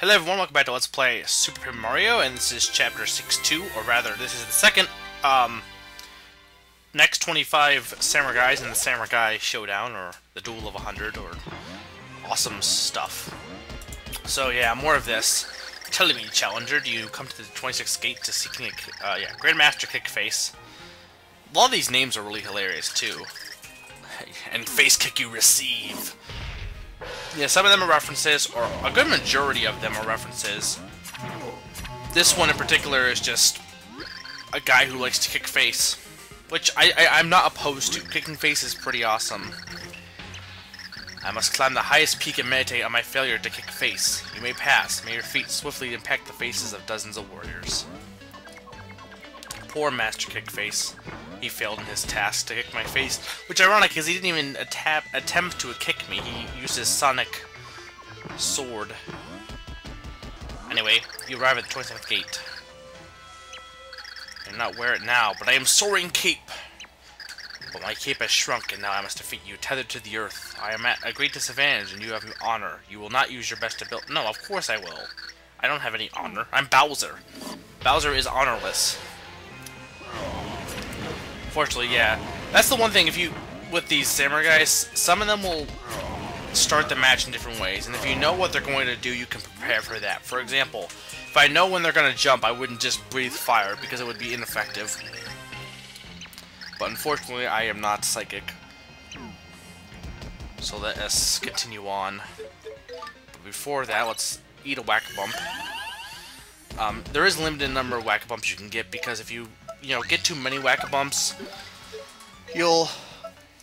Hello everyone, welcome back to Let's Play Super Paper Mario, and this is Chapter 6-2, or rather, this is the second, um, next 25 Samurai Guys in the Samurai guy Showdown, or the Duel of 100, or awesome stuff. So yeah, more of this. Tell me, Challenger, do you come to the 26th gate to seeking a, uh, yeah, Grandmaster Kick Face? A lot of these names are really hilarious, too. And face kick you receive. Yeah, some of them are references, or a good majority of them are references. This one in particular is just a guy who likes to kick face, which I, I, am not opposed to. Kicking face is pretty awesome. I must climb the highest peak and meditate on my failure to kick face. You may pass. May your feet swiftly impact the faces of dozens of warriors. Poor Master Kick Face. He failed in his task to kick my face, which ironic because he didn't even attempt to kick me. He used his sonic sword. Anyway, you arrive at the 27th gate. I not wear it now, but I am soaring cape. But my cape has shrunk, and now I must defeat you, tethered to the earth. I am at a great disadvantage, and you have honor. You will not use your best ability. No, of course I will. I don't have any honor. I'm Bowser. Bowser is honorless. Fortunately, yeah. That's the one thing, if you, with these samurai guys, some of them will start the match in different ways, and if you know what they're going to do, you can prepare for that. For example, if I know when they're going to jump, I wouldn't just breathe fire, because it would be ineffective. But unfortunately, I am not psychic. So let us continue on. But before that, let's eat a whack bump. Um, there is limited number of whack bumps you can get because if you you know, get too many whack-a-bumps, you'll,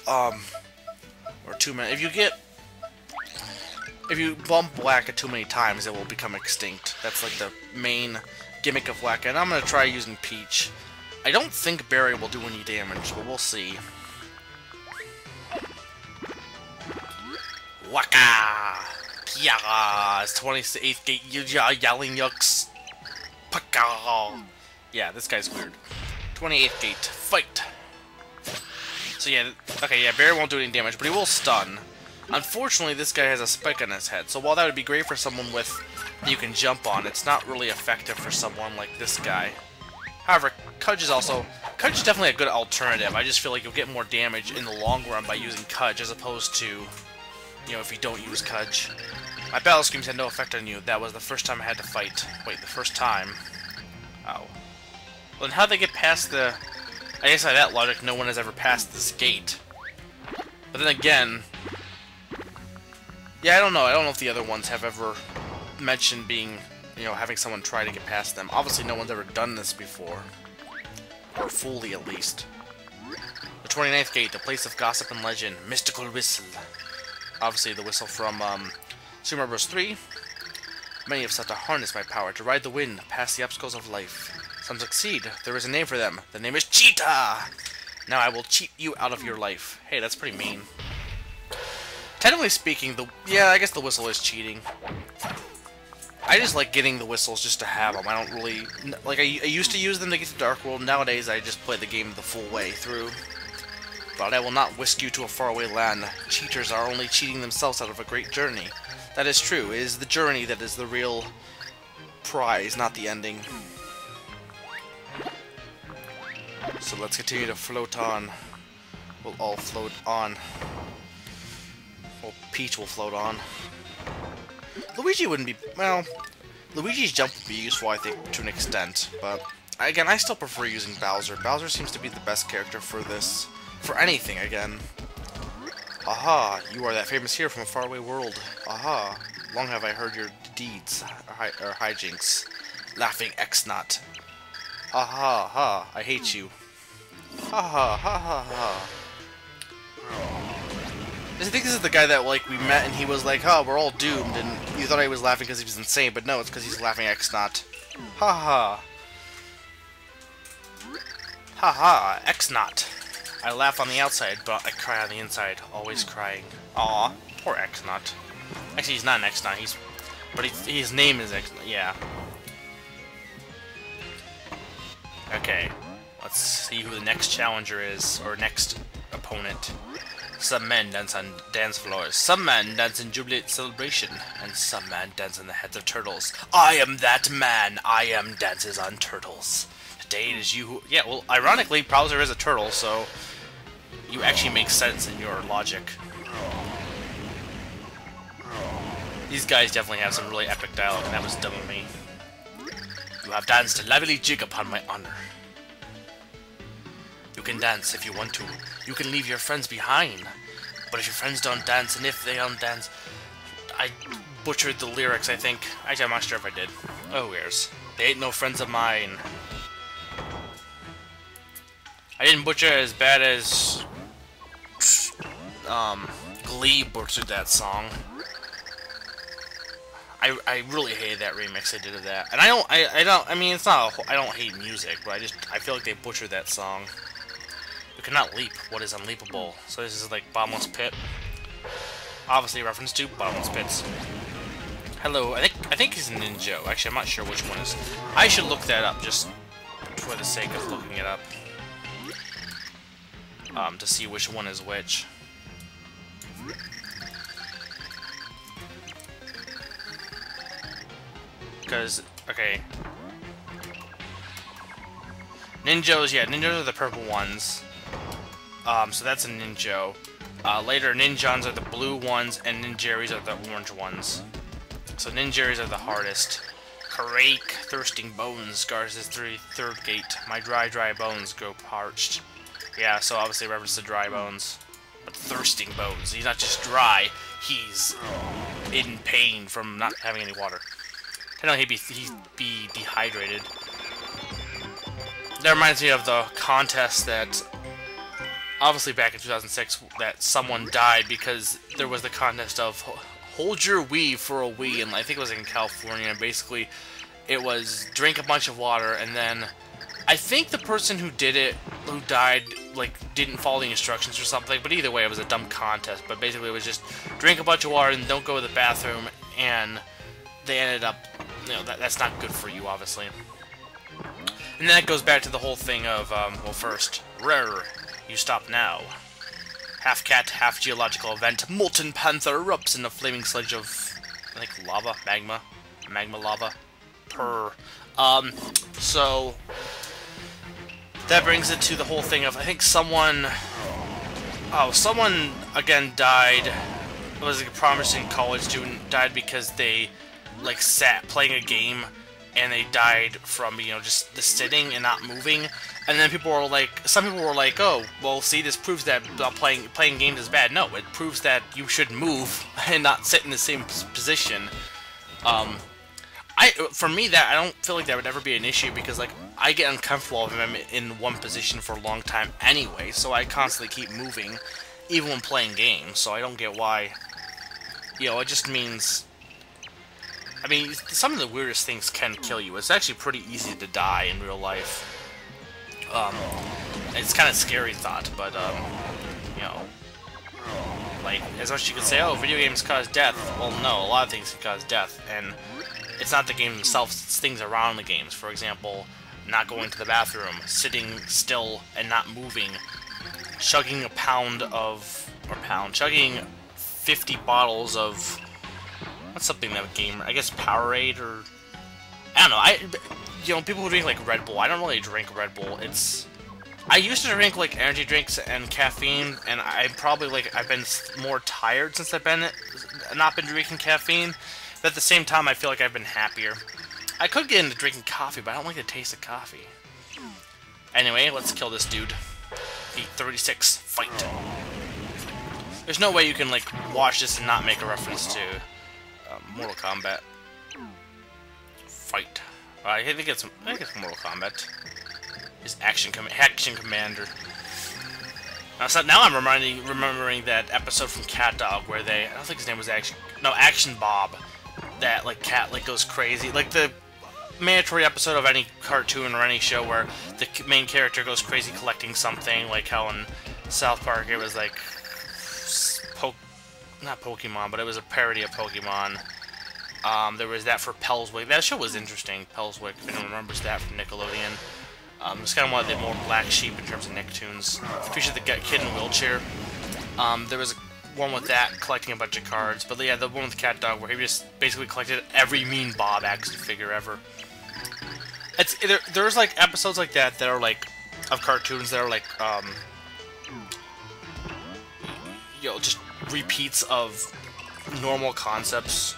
um, or too many, if you get, if you bump Whacka too many times, it will become extinct. That's like the main gimmick of Whacka, and I'm going to try using Peach. I don't think Barry will do any damage, but we'll see. Waka! Yeah, it's 28th gate, yelling yucks. Paka! Yeah, this guy's weird. 28th gate. Fight! So yeah, okay, yeah, Barry won't do any damage, but he will stun. Unfortunately, this guy has a spike on his head, so while that would be great for someone with you can jump on, it's not really effective for someone like this guy. However, Cudge is also... Cudge is definitely a good alternative. I just feel like you'll get more damage in the long run by using Cudge as opposed to, you know, if you don't use Cudge. My Battle Screams had no effect on you. That was the first time I had to fight. Wait, the first time? Oh. Well, then how'd they get past the... I guess by that logic, no one has ever passed this gate. But then again... Yeah, I don't know. I don't know if the other ones have ever mentioned being, you know, having someone try to get past them. Obviously, no one's ever done this before. Or fully, at least. The 29th Gate, the place of gossip and legend. Mystical Whistle. Obviously, the whistle from, um, Super Mario Bros. 3. Many have sought to harness my power, to ride the wind, past the obstacles of life. Some succeed. There is a name for them. The name is Cheetah! Now I will cheat you out of your life. Hey, that's pretty mean. Technically speaking, the yeah, I guess the whistle is cheating. I just like getting the whistles just to have them. I don't really... Like, I, I used to use them to get to Dark World. Nowadays, I just play the game the full way through. But I will not whisk you to a faraway land. Cheaters are only cheating themselves out of a great journey. That is true. It is the journey that is the real prize, not the ending. So let's continue to float on. We'll all float on. Well, Peach will float on. Luigi wouldn't be... Well, Luigi's jump would be useful, I think, to an extent. But, again, I still prefer using Bowser. Bowser seems to be the best character for this. For anything, again. Aha, you are that famous hero from a faraway world. Aha, long have I heard your deeds, or, hi or hijinks. Laughing X-Not. Aha, ha, I hate you. Ha ha ha ha ha. I think this is the guy that like we met and he was like, "Oh, we're all doomed," and you thought he was laughing because he was insane, but no, it's because he's laughing X not. Ha ha. Ha ha, X not. I laugh on the outside, but I cry on the inside, always crying. Aw, poor X not. Actually, he's not an not. He's, but he, his name is X. Yeah. Okay. Let's see who the next challenger is, or next opponent. Some men dance on dance floors, some men dance in jubilant celebration, and some men dance on the heads of turtles. I am that man, I am dances on turtles. Today it is you who... Yeah, well, ironically, Bowser is a turtle, so you actually make sense in your logic. These guys definitely have some really epic dialogue, and that was dumb of me. You have danced a lively jig upon my honor. You can dance if you want to. You can leave your friends behind. But if your friends don't dance, and if they don't dance... I butchered the lyrics, I think. Actually, I'm not sure if I did. Oh, where's? They ain't no friends of mine. I didn't butcher as bad as... Um, Glee butchered that song. I, I really hated that remix they did of that. And I don't, I, I don't, I mean, it's not, I don't hate music, but I just, I feel like they butchered that song. You cannot leap what is unleapable. So this is like Bottomless Pit. Obviously a reference to Bottomless Pits. Hello, I think, I think he's a Ninja. Actually, I'm not sure which one is. I should look that up just for the sake of looking it up. Um, to see which one is which. Because, okay. Ninjos, yeah, Ninjos are the purple ones. Um, so that's a Ninjo. Uh, later, Ninjohns are the blue ones, and Ninjerrys are the orange ones. So Ninjerrys are the hardest. Karake, thirsting bones, guards his three, third gate. My dry, dry bones go parched. Yeah, so obviously reference to dry bones. But thirsting bones. He's not just dry, he's in pain from not having any water. I know he'd be, he'd be dehydrated. That reminds me of the contest that, obviously back in 2006, that someone died because there was the contest of hold your Wii for a Wii, and I think it was in California, basically it was drink a bunch of water, and then I think the person who did it, who died, like, didn't follow the instructions or something, but either way, it was a dumb contest, but basically it was just drink a bunch of water and don't go to the bathroom, and they ended up, you know, that, that's not good for you, obviously. And that goes back to the whole thing of, um, well, first, rare, you stop now. Half cat, half geological event, molten panther erupts in a flaming sledge of, think, lava, magma, magma lava, per. Um, so, that brings it to the whole thing of, I think someone, oh, someone, again, died, it was like a promising college student, died because they like sat playing a game and they died from you know just the sitting and not moving. And then people were like some people were like oh well see this proves that playing playing games is bad. No it proves that you should move and not sit in the same position. Um I for me that I don't feel like that would ever be an issue because like I get uncomfortable if I'm in one position for a long time anyway so I constantly keep moving even when playing games. So I don't get why you know it just means I mean, some of the weirdest things can kill you. It's actually pretty easy to die in real life. Um, it's kind of scary thought, but, um, you know, like, as much as you can say, oh, video games cause death. Well, no, a lot of things can cause death, and it's not the game themselves, it's things around the games. For example, not going to the bathroom, sitting still and not moving, chugging a pound of, or pound, chugging 50 bottles of What's something that game? I guess Powerade or I don't know. I you know people who drink like Red Bull. I don't really drink Red Bull. It's I used to drink like energy drinks and caffeine, and I probably like I've been more tired since I've been not been drinking caffeine. But at the same time, I feel like I've been happier. I could get into drinking coffee, but I don't like the taste of coffee. Anyway, let's kill this dude. Heat 36, fight. There's no way you can like watch this and not make a reference to Mortal Kombat. Fight. I think it's I think it's Mortal Kombat. His action com action commander. Now, so now I'm reminding remembering that episode from CatDog where they I don't think his name was Action no Action Bob that like cat like goes crazy like the mandatory episode of any cartoon or any show where the main character goes crazy collecting something like how in South Park it was like po not Pokemon but it was a parody of Pokemon um, there was that for Pelswick. That show was interesting, Pelswick, if anyone remembers that from Nickelodeon. Um, it's kind of one of the more black sheep in terms of Nicktoons. Featured the kid in a wheelchair. Um, there was one with that collecting a bunch of cards, but yeah, the one with Cat Dog where he just basically collected every mean Bob action figure ever. It's there, there's like episodes like that that are like of cartoons that are like um, you know just repeats of normal concepts.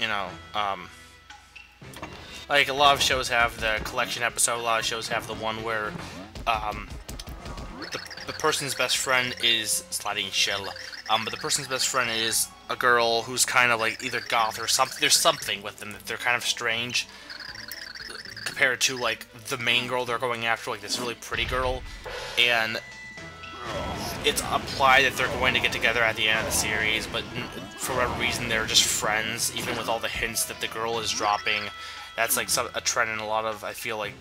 You know, um, like a lot of shows have the collection episode. A lot of shows have the one where um, the, the person's best friend is sliding shell. Um, but the person's best friend is a girl who's kind of like either goth or something. There's something with them that they're kind of strange compared to like the main girl they're going after, like this really pretty girl, and it's implied that they're going to get together at the end of the series, but for whatever reason they're just friends, even with all the hints that the girl is dropping. That's like some, a trend in a lot of I feel like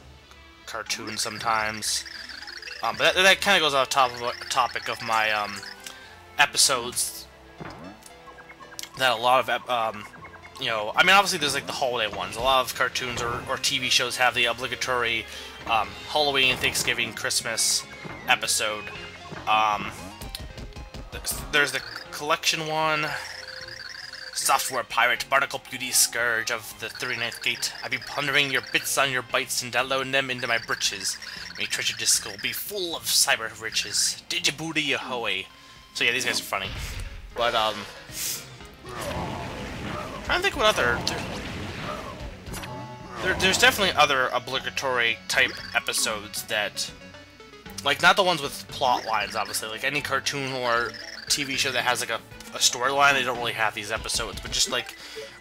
cartoons sometimes. Um, but that, that kind of goes off top of topic of my um, episodes that a lot of um, you know, I mean, obviously there's like the holiday ones. A lot of cartoons or, or TV shows have the obligatory um, Halloween, Thanksgiving, Christmas episode. Um, there's the collection one. Software Pirate, Barnacle Beauty, Scourge of the 39th Gate. I be plundering your bits on your bites and downloading them into my britches. May treasure disc will be full of cyber riches. Digibooty ahoy. So yeah, these guys are funny. But, um... I'm trying to think what other... There, there's definitely other obligatory type episodes that... Like, not the ones with plot lines, obviously. Like, any cartoon or TV show that has, like, a, a storyline, they don't really have these episodes. But just, like,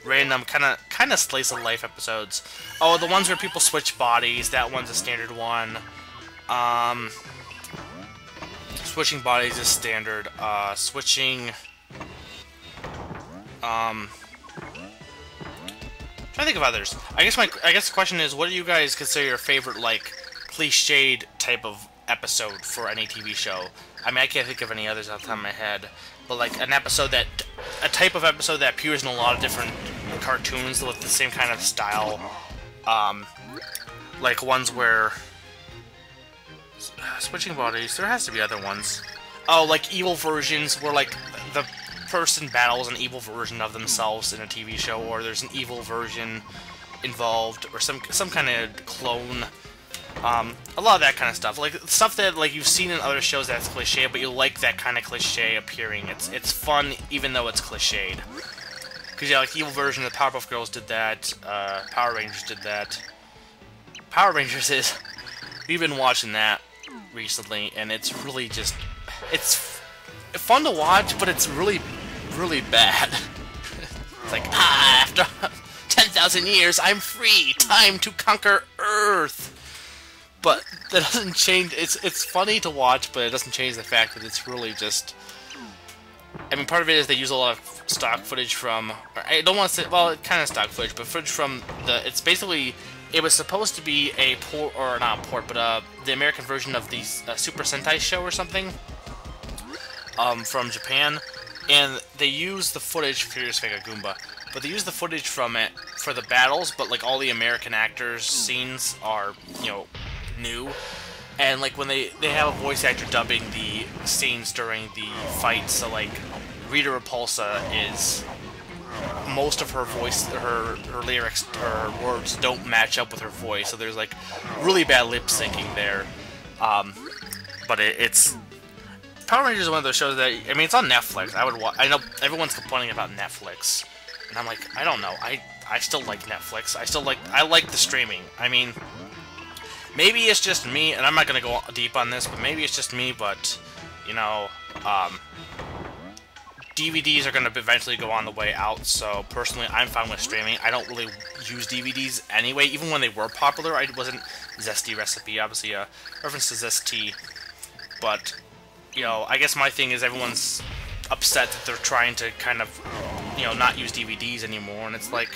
random, kind of kind of slice-of-life episodes. Oh, the ones where people switch bodies, that one's a standard one. Um... Switching bodies is standard. Uh, switching... Um... I think of others. I guess my I guess the question is, what do you guys consider your favorite like cliched type of episode for any TV show? I mean, I can't think of any others off the top of my head, but like an episode that a type of episode that appears in a lot of different cartoons with the same kind of style, um, like ones where switching bodies. There has to be other ones. Oh, like evil versions where like the person battles an evil version of themselves in a TV show, or there's an evil version involved, or some some kind of clone. Um, a lot of that kind of stuff, like stuff that like you've seen in other shows that's cliche, but you like that kind of cliche appearing. It's it's fun even though it's cliched. Because yeah, like evil version of the Powerpuff Girls did that. Uh, Power Rangers did that. Power Rangers is. We've been watching that recently, and it's really just it's fun to watch, but it's really really bad. it's like ah, after ten thousand years, I'm free. Time to conquer Earth. But that doesn't change. It's it's funny to watch, but it doesn't change the fact that it's really just. I mean, part of it is they use a lot of stock footage from. I don't want to say. Well, kind of stock footage, but footage from the. It's basically it was supposed to be a port, or not a port, but uh, the American version of the uh, Super Sentai show or something um, from Japan, and they use the footage Furious Vega Goomba, but they use the footage from it for the battles, but like all the American actors' scenes are, you know, new. And like when they they have a voice actor dubbing the scenes during the fights, so like Rita Repulsa is most of her voice, her her lyrics, her words don't match up with her voice, so there's like really bad lip syncing there. Um, but it, it's Power Rangers is one of those shows that I mean it's on Netflix. I would watch. I know everyone's complaining about Netflix, and I'm like, I don't know. I I still like Netflix. I still like I like the streaming. I mean, maybe it's just me, and I'm not gonna go deep on this, but maybe it's just me. But you know, um, DVDs are going to eventually go on the way out, so personally I'm fine with streaming. I don't really use DVDs anyway, even when they were popular. I wasn't Zesty Recipe, obviously a reference to Zesty, but, you know, I guess my thing is everyone's upset that they're trying to kind of, you know, not use DVDs anymore, and it's like,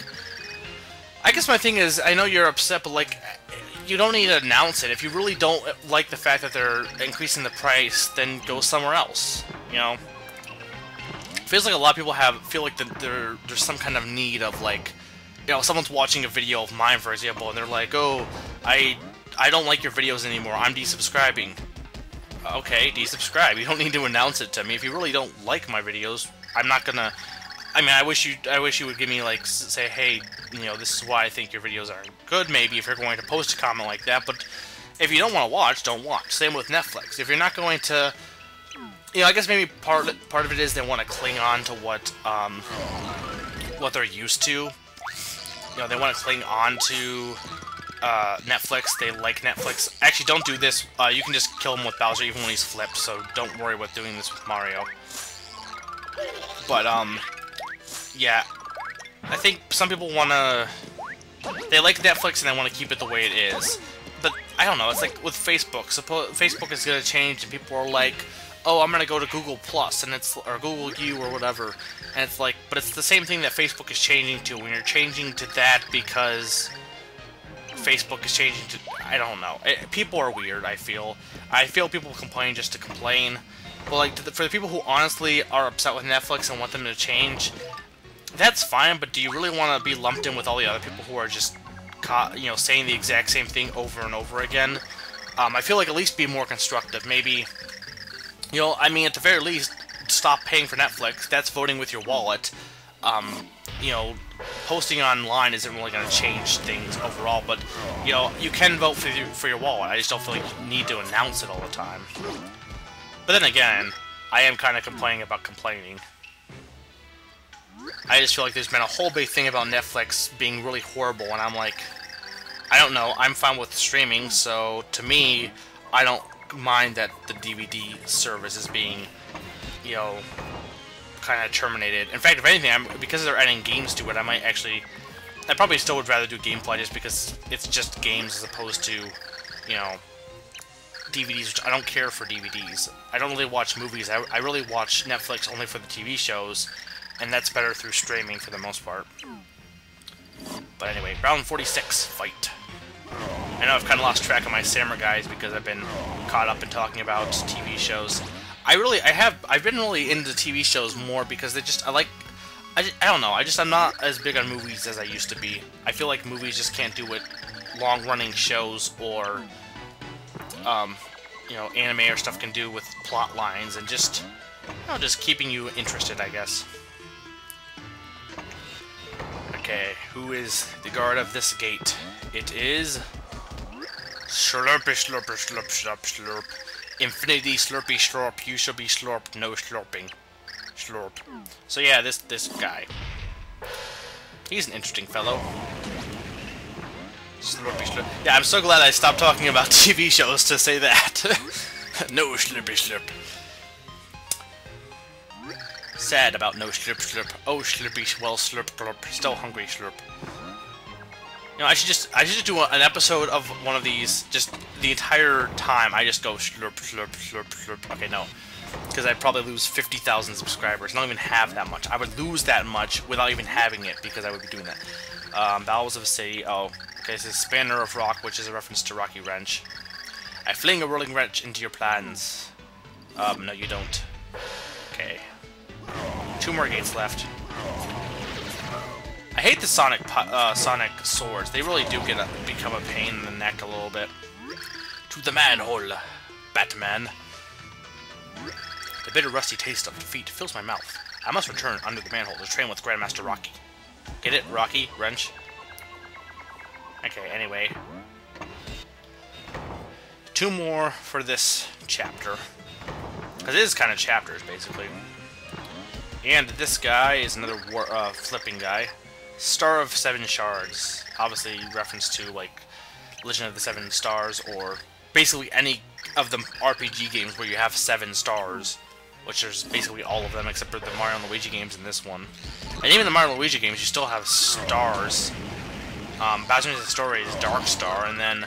I guess my thing is, I know you're upset, but, like, you don't need to announce it. If you really don't like the fact that they're increasing the price, then go somewhere else, you know? feels like a lot of people have feel like that there there's some kind of need of like you know someone's watching a video of mine for example and they're like oh I I don't like your videos anymore I'm desubscribing okay, desubscribe. You don't need to announce it to me. If you really don't like my videos, I'm not gonna... I mean, I wish you I wish you would give me, like, say, hey, you know, this is why I think your videos aren't good, maybe, if you're going to post a comment like that, but if you don't want to watch, don't watch. Same with Netflix. If you're not going to... You know, I guess maybe part part of it is they want to cling on to what, um, what they're used to. You know, they want to cling on to uh, Netflix. They like Netflix. Actually, don't do this. Uh, you can just kill him with Bowser even when he's flipped, so don't worry about doing this with Mario. But, um, yeah. I think some people want to... They like Netflix and they want to keep it the way it is. But, I don't know, it's like with Facebook. Suppose Facebook is going to change and people are like, oh, I'm going to go to Google Plus, and it's or Google U or whatever. And it's like, but it's the same thing that Facebook is changing to. When you're changing to that because Facebook is changing to... I don't know. It, people are weird, I feel. I feel people complain just to complain. But, like, the, for the people who honestly are upset with Netflix and want them to change, that's fine, but do you really want to be lumped in with all the other people who are just, you know, saying the exact same thing over and over again? Um, I feel like at least be more constructive. Maybe, you know, I mean, at the very least, stop paying for Netflix. That's voting with your wallet. Um, you know, posting online isn't really going to change things overall, but, you know, you can vote for your, for your wallet. I just don't feel like you need to announce it all the time. But then again, I am kind of complaining about complaining. I just feel like there's been a whole big thing about Netflix being really horrible, and I'm like, I don't know, I'm fine with streaming, so to me, I don't mind that the DVD service is being, you know, kind of terminated. In fact, if anything, I'm, because they're adding games to it, I might actually... I probably still would rather do Gamefly just because it's just games as opposed to, you know, DVDs, which I don't care for DVDs. I don't really watch movies. I, I really watch Netflix only for the TV shows, and that's better through streaming for the most part. But anyway, round 46, fight. I know I've kind of lost track of my Samurai guys because I've been caught up in talking about TV shows. I really, I have, I've been really into TV shows more because they just, I like, I, I don't know, I just, I'm not as big on movies as I used to be. I feel like movies just can't do what long-running shows or, um, you know, anime or stuff can do with plot lines and just, you know, just keeping you interested, I guess. Okay, who is the guard of this gate? It is... Slurpy slurpy slurp slurp slurp. Infinity slurpy slurp, you shall be slurped, no slurping. Slurp. So yeah, this this guy. He's an interesting fellow. Slurpy slurp. Yeah, I'm so glad I stopped talking about TV shows to say that. no slurpy slurp. Sad about no slurp slurp. Oh slurpy, well slurp slurp. Still hungry slurp. You know, I should just I should just do an episode of one of these just the entire time. I just go slurp slurp slurp slurp. Okay, no, because I'd probably lose fifty thousand subscribers. I don't even have that much. I would lose that much without even having it because I would be doing that. Um, Bowels of a City. Oh, okay. This is Spanner of Rock, which is a reference to Rocky Wrench. I fling a rolling wrench into your plans. Um, no, you don't. Two more gates left. I hate the Sonic uh, Sonic swords. They really do get a, become a pain in the neck a little bit. To the manhole, Batman. The bitter rusty taste of defeat fills my mouth. I must return under the manhole to train with Grandmaster Rocky. Get it, Rocky? Wrench? Okay, anyway. Two more for this chapter. Because it is kind of chapters, basically. And this guy is another war, uh, flipping guy. Star of Seven Shards. Obviously, reference to, like, Legend of the Seven Stars, or basically any of the RPG games where you have seven stars. Which is basically all of them, except for the Mario and Luigi games and this one. And even the Mario and Luigi games, you still have stars. Um, Bowser's Story is Dark Star, and then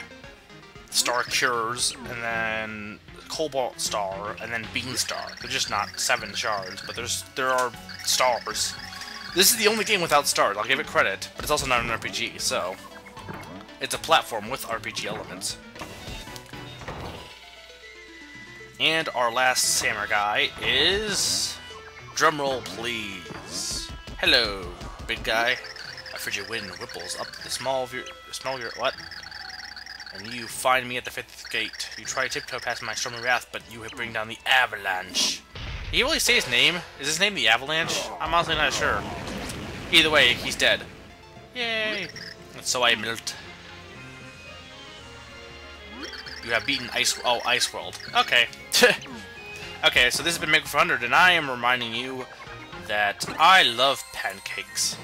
Star Cures, and then Cobalt Star, and then Bean Star. They're just not seven shards, but there's there are stars. This is the only game without stars, I'll give it credit, but it's also not an RPG, so... It's a platform with RPG elements. And our last samurai guy is... Drumroll, please. Hello, big guy. A frigid wind ripples up the small view... Small view... What? And you find me at the fifth gate. You try to tiptoe past my stormy wrath, but you bring down the avalanche. Did he really say his name? Is his name the Avalanche? I'm honestly not sure. Either way, he's dead. Yay! And so I melt. You have beaten Ice... Oh, Ice World. Okay. okay, so this has been MegaFreak 400, and I am reminding you that I love pancakes.